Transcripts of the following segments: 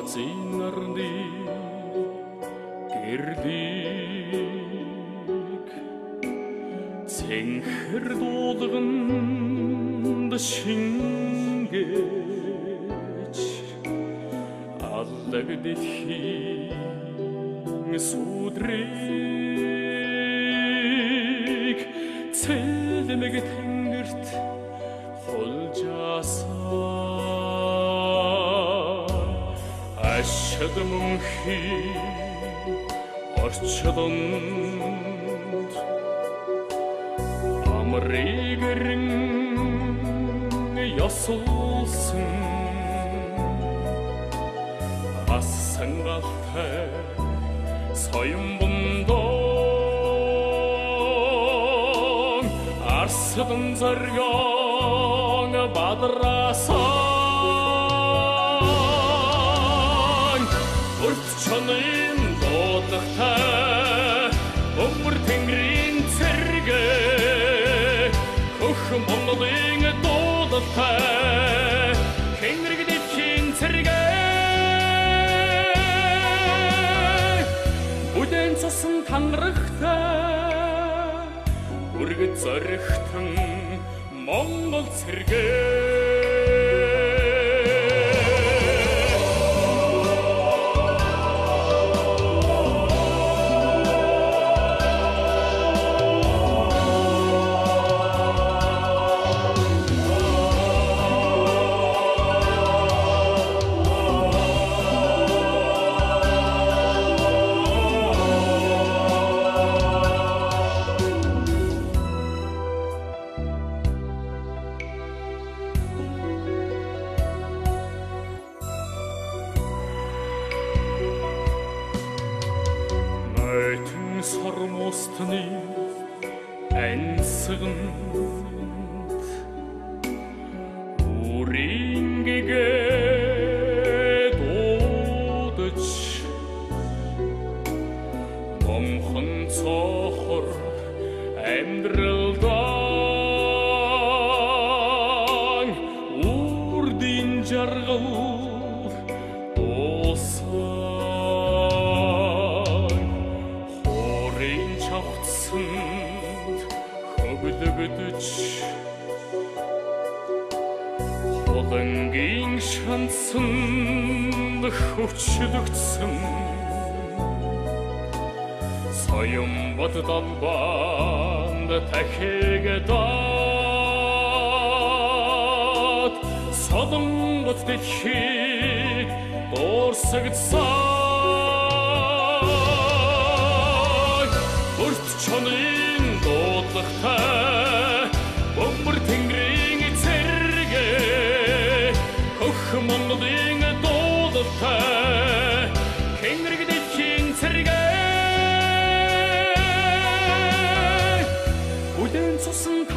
Azinardi, kirdi, цэнхэр дуулганд шингээж аллаг дэлхийн сүдрийг цэлмэг тэнгэрт хулжаасан ашиг мөнхий орчлонд амригэрэн ясуулсан асан галтай соён бундон арсдан зоргон бадрасан урт чонын хөх Монголын дуудахтай хэнгэрэг дэлхийн цэргэ бүдэн цусан тангарахтай үргэд зоригтон Монгол цэргэ сормостны ансганд үрингэгэ дуудаж момхон цохор амьдралдан хөглөгдөж Холонгийн шансанд хүчлэгдсэн Соён бод далбанд тахигдаад Содонгот дэлхийг дуурсагдсан Өрт чонын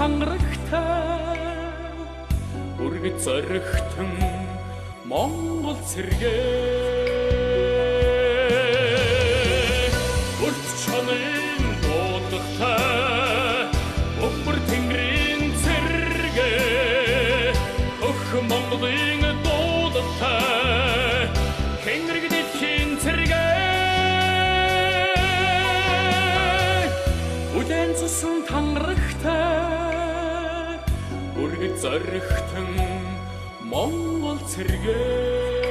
цусан тангарагтай Үргэд зоригтон Монгол цэргэ тангарагтай Үргэд зоригтон Монгол цэргэ